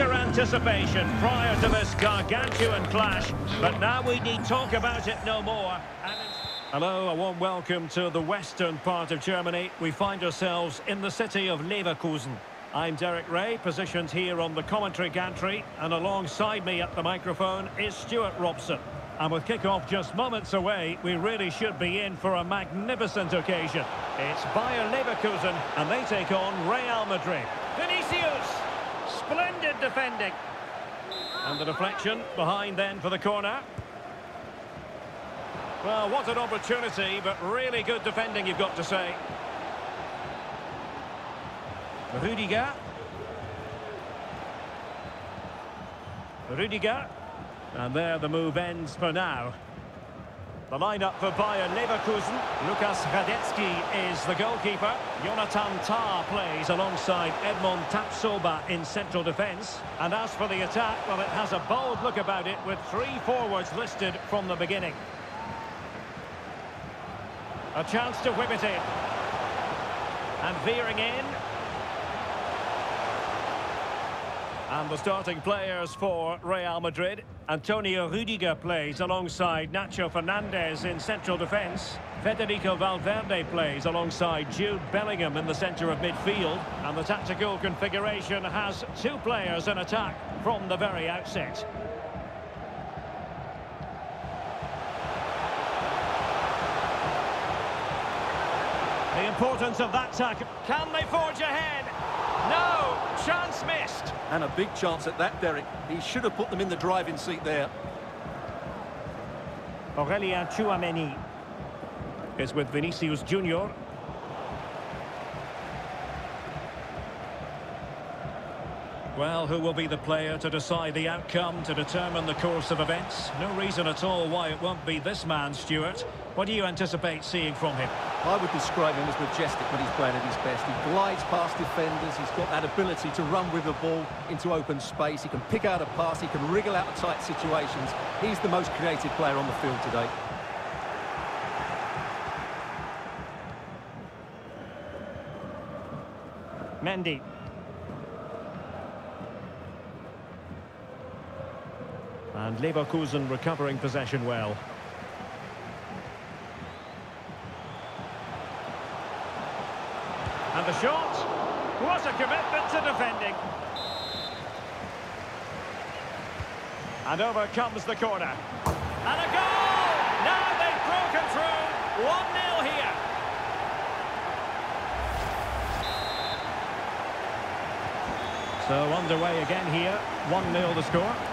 eager anticipation prior to this gargantuan clash, but now we need talk about it no more. Hello, a warm welcome to the western part of Germany. We find ourselves in the city of Leverkusen. I'm Derek Ray, positioned here on the commentary gantry, and alongside me at the microphone is Stuart Robson. And with kick-off just moments away, we really should be in for a magnificent occasion. It's Bayer Leverkusen, and they take on Real Madrid. Vinicius! Splendid defending. And the deflection behind then for the corner. Well, what an opportunity, but really good defending, you've got to say. Rudiger. Rudiger. And there the move ends for now. The lineup for Bayer Leverkusen. Lukas Hradecky is the goalkeeper. Jonathan Tah plays alongside Edmond Tapsoba in central defence. And as for the attack, well, it has a bold look about it with three forwards listed from the beginning. A chance to whip it in. And veering in. And the starting players for Real Madrid. Antonio Rudiger plays alongside Nacho Fernandez in central defence. Federico Valverde plays alongside Jude Bellingham in the centre of midfield. And the tactical configuration has two players in attack from the very outset. The importance of that tackle. Can they forge ahead? No! Chance missed. And a big chance at that, Derek. He should have put them in the driving seat there. Aurelien Tchouameni is with Vinicius Junior. Well, who will be the player to decide the outcome, to determine the course of events? No reason at all why it won't be this man, Stuart. What do you anticipate seeing from him? I would describe him as majestic when he's playing at his best. He glides past defenders, he's got that ability to run with the ball into open space, he can pick out a pass, he can wriggle out of tight situations. He's the most creative player on the field today. Mendy. And Leverkusen recovering possession well. The shot. What a commitment to defending. And over comes the corner. And a goal! Now they've broken through. 1-0 here. So underway again here. 1-0 the score.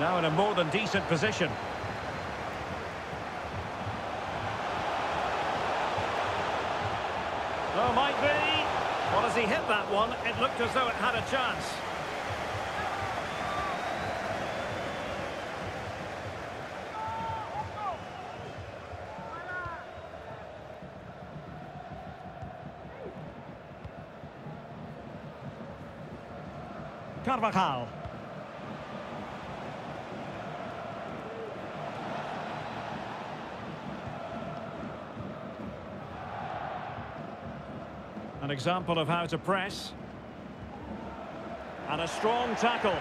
Now in a more than decent position. Oh, might be. Well, as he hit that one, it looked as though it had a chance. Carvajal. An example of how to press. And a strong tackle.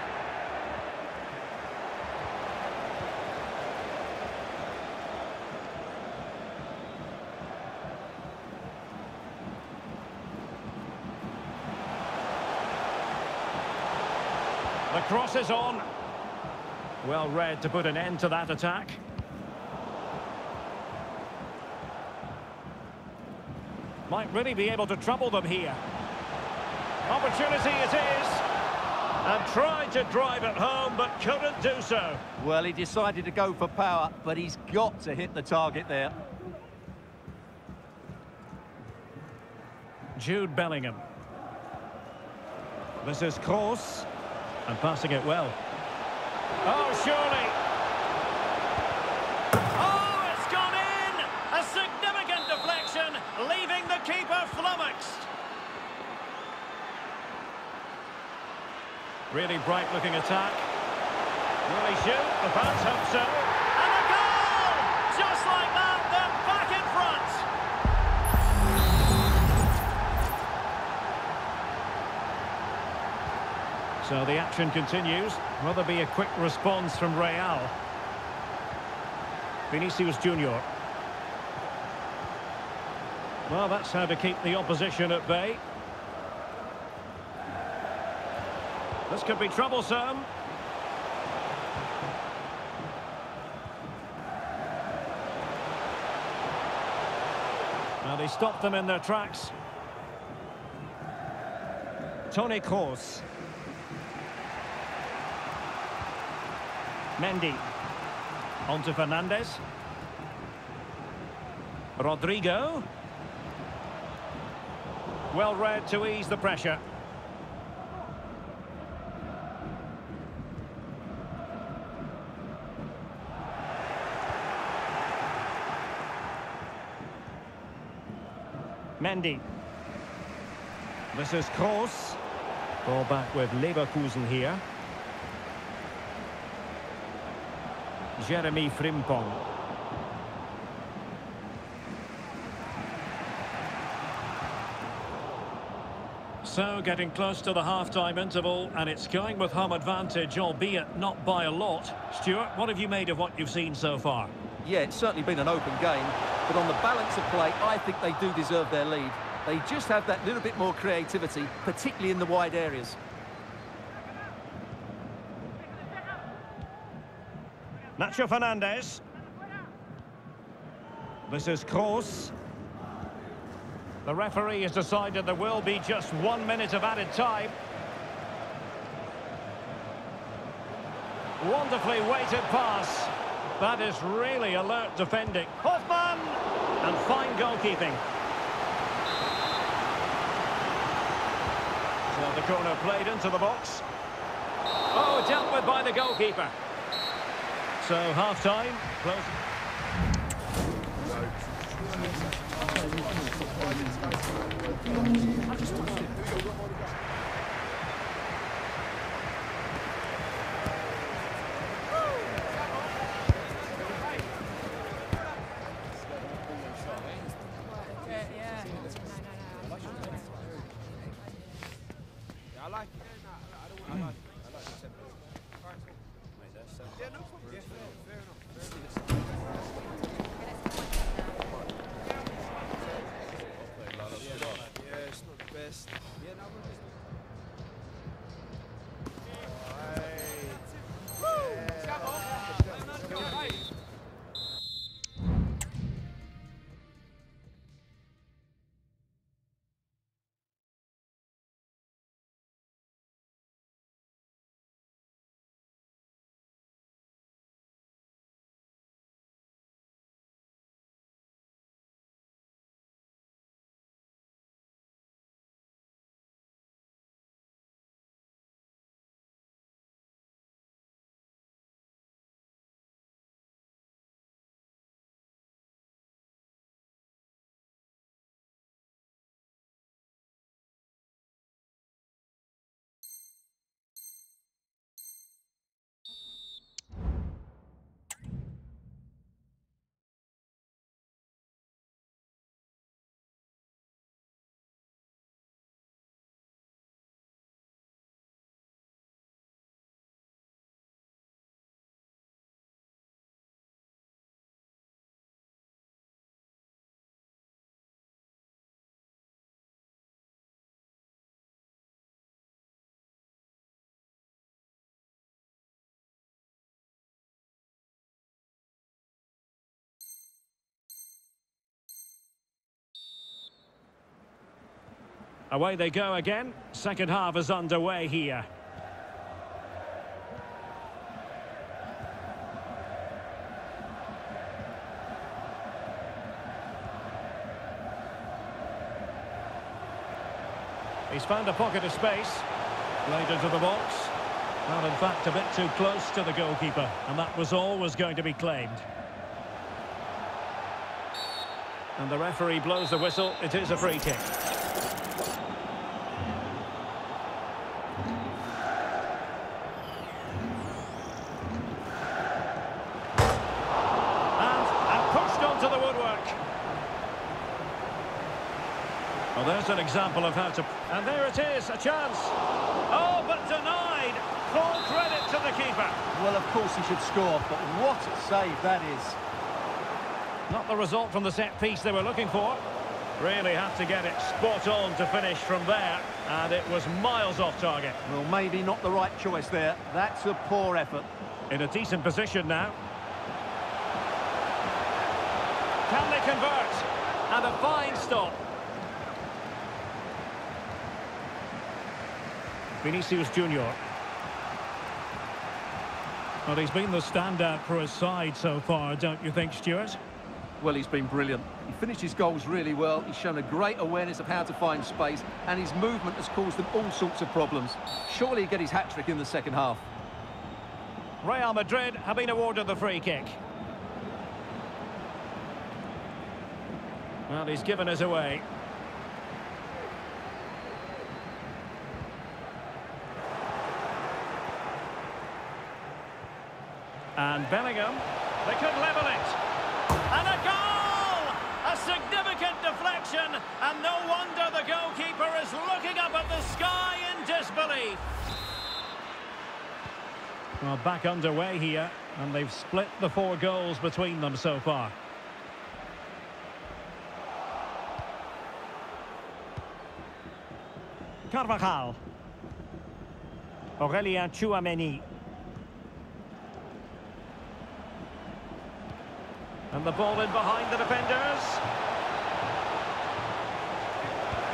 The cross is on. Well read to put an end to that attack. Might really be able to trouble them here. Opportunity it is. And tried to drive it home, but couldn't do so. Well, he decided to go for power, but he's got to hit the target there. Jude Bellingham. This is Kroos. And passing it well. Oh, surely. Really bright looking attack. Will he shoot? The fans hope so. And a goal! Just like that, they're back in front. So the action continues. Will there be a quick response from Real? Vinicius Junior. Well, that's how to keep the opposition at bay. Could be troublesome. Now they stopped them in their tracks. Toni Kroos. Mendy. On to Fernandez. Rodrygo. Well read to ease the pressure. Mendy. This is Kroos. Ball back with Leverkusen here. Jeremy Frimpong. So, getting close to the half-time interval, and it's going with home advantage, albeit not by a lot. Stuart, what have you made of what you've seen so far? Yeah, it's certainly been an open game, but on the balance of play, I think they do deserve their lead. They just have that little bit more creativity, particularly in the wide areas. Nacho Fernandez. This is Kroos. The referee has decided there will be just one minute of added time. Wonderfully weighted pass. That is really alert defending. Fine goalkeeping. So the corner played into the box. Oh, dealt with by the goalkeeper. So half-time, close. I like it. I like it. I like the tempo. Mate, that's, yeah, no problem. Yeah, fair, fair enough. Fair enough. Yeah, it's not the best. Yeah, no, Away they go again. Second half is underway here. He's found a pocket of space. Played into the box. Well, in fact, a bit too close to the goalkeeper. And that was always going to be claimed. And the referee blows the whistle. It is a free kick. And, and pushed onto the woodwork. An example of how to... And there it is, a chance. Oh, but denied. Full credit to the keeper. Well, of course he should score, but what a save that is. Not the result from the set piece they were looking for. Really had to get it spot on to finish from there, and it was miles off target. Well, maybe not the right choice there. That's a poor effort. In a decent position now. Can they convert? And a fine stop. Vinicius Junior. Well, he's been the standout for his side so far, don't you think, Stuart? Well, he's been brilliant. He finished his goals really well. He's shown a great awareness of how to find space, and his movement has caused them all sorts of problems. Surely he'll get his hat-trick in the second half. Real Madrid have been awarded the free kick. Well, he's given us away. And Bellingham, they could level it. And a goal! A significant deflection, and no wonder the goalkeeper is looking up at the sky in disbelief. Well, back underway here, and they've split the four goals between them so far. Carvajal. Aurelien Tchouameni. And the ball in behind the defenders.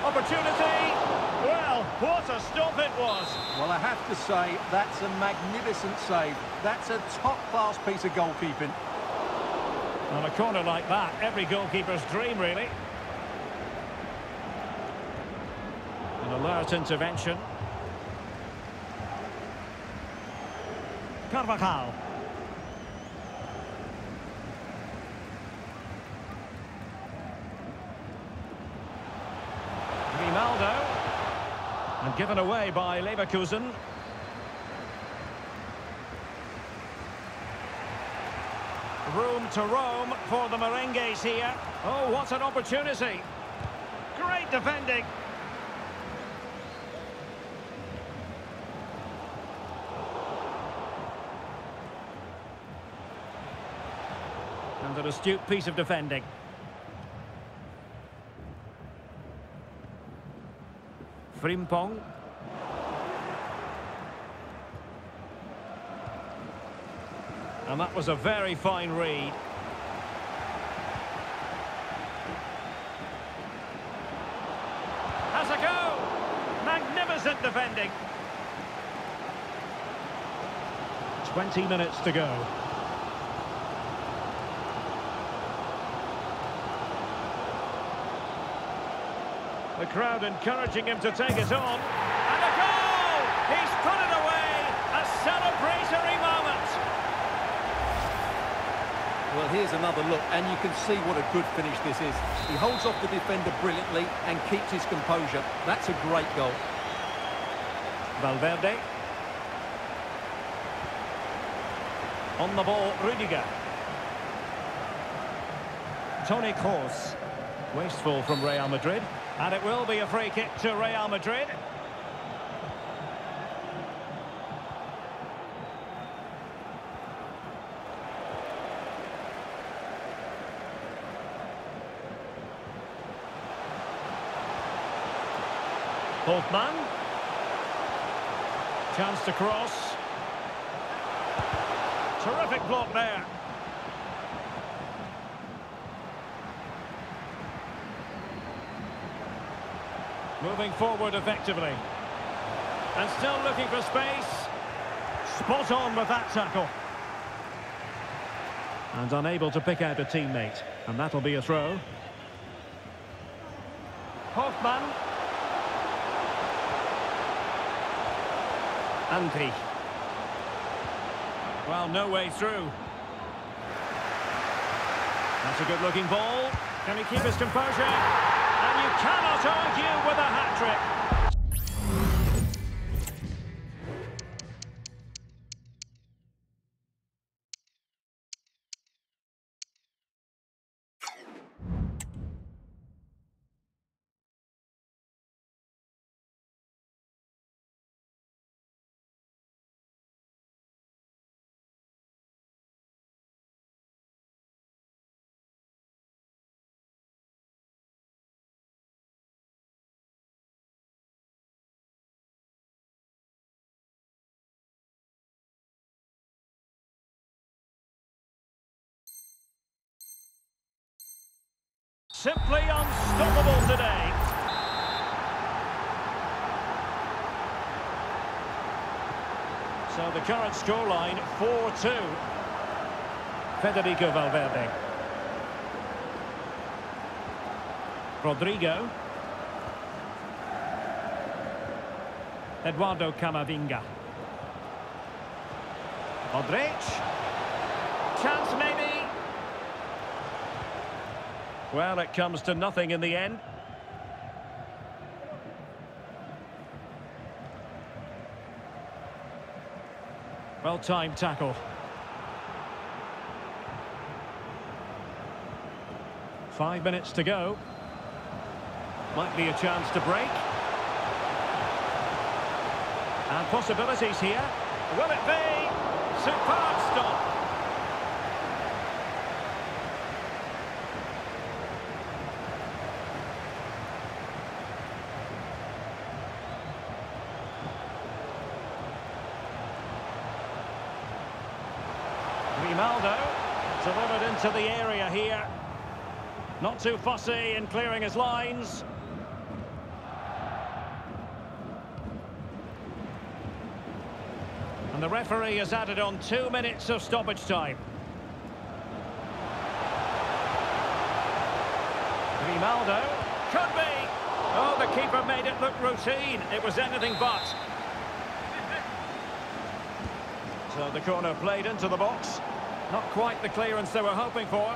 Opportunity. Well, what a stop it was. Well, I have to say, that's a magnificent save. That's a top-class piece of goalkeeping. On a corner like that, every goalkeeper's dream, really. An alert intervention. Carvajal. Grimaldo. And given away by Leverkusen. Room to roam for the Merengues here. Oh, what an opportunity. Great defending. And an astute piece of defending. Frimpong. And that was a very fine read. Has a go! Magnificent defending. 20 minutes to go. The crowd encouraging him to take it on. And a goal! He's put it away! A celebratory moment! Well, here's another look, and you can see what a good finish this is. He holds off the defender brilliantly and keeps his composure. That's a great goal. Valverde. On the ball, Rudiger. Toni Kroos. Wasteful from Real Madrid. And it will be a free kick to Real Madrid. Holtman. Chance to cross. Terrific block there. Moving forward effectively. And still looking for space. Spot on with that tackle. And unable to pick out a teammate. And that'll be a throw. Hofmann. Andri. Well, no way through. That's a good-looking ball. Can he keep his composure? And you cannot argue with a hat-trick. Simply unstoppable today. So the current scoreline, 4-2. Federico Valverde. Rodrygo. Eduardo Camavinga. Modric. Chance maybe. Well, it comes to nothing in the end. Well-timed tackle. Five minutes to go. Might be a chance to break. And possibilities here. Will it be? Superb stop. Grimaldo delivered into the area here. Not too fussy in clearing his lines. And the referee has added on two minutes of stoppage time. Grimaldo. Could be. Oh, the keeper made it look routine. It was anything but. So the corner played into the box. Not quite the clearance they were hoping for.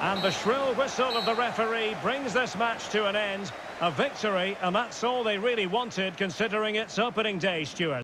And the shrill whistle of the referee brings this match to an end. A victory, and that's all they really wanted considering its opening day, Stuart.